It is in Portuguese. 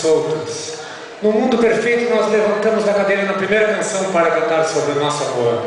soltas. No mundo perfeito, nós levantamos da cadeira na primeira canção para cantar sobre o nosso amor.